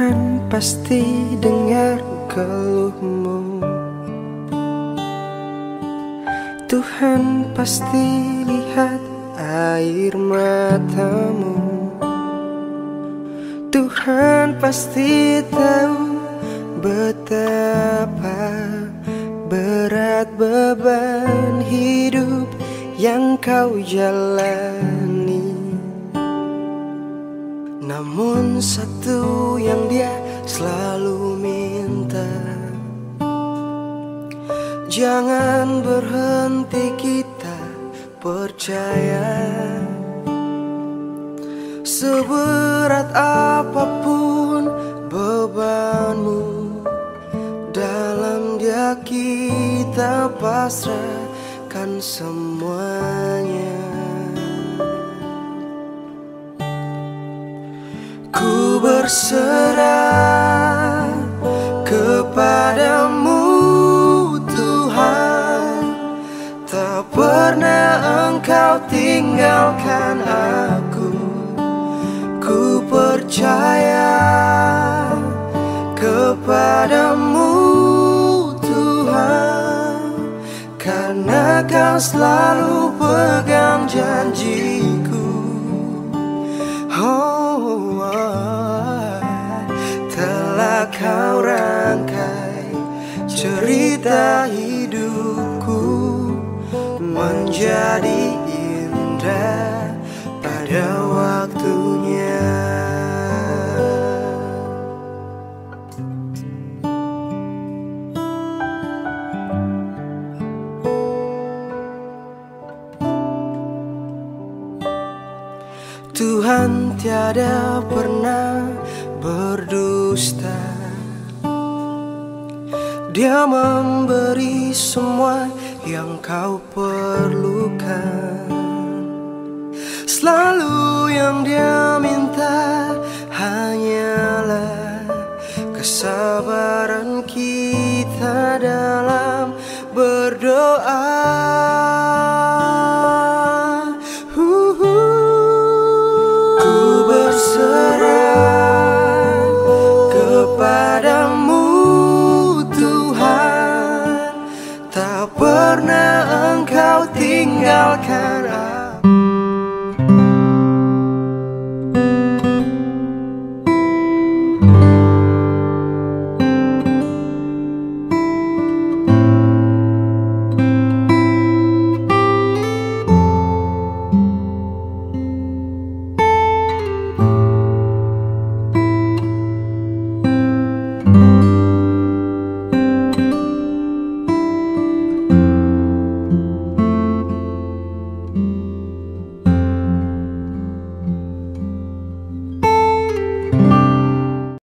Tuhan pasti dengar keluhmu. Tuhan pasti lihat air matamu. Tuhan pasti tahu betapa berat beban hidup yang kau jalani. Namun satu Jangan berhenti kita percaya. Seberat apa pun bebanmu Dalam dia kita pasrahkan semuanya. Ku berserah engkau tinggalkan aku. Ku percaya kepadamu Tuhan. Karena kau selalu pegang janjiku. Oh, telah kau rangkai cerita hidupku menjadi indah pada waktunya. Tuhan tiada pernah berdusta Dia memberi semua yang kau perlukan. Selalu yang dia minta hanyalah kesabaran Tak pernah engkau tinggalkan aku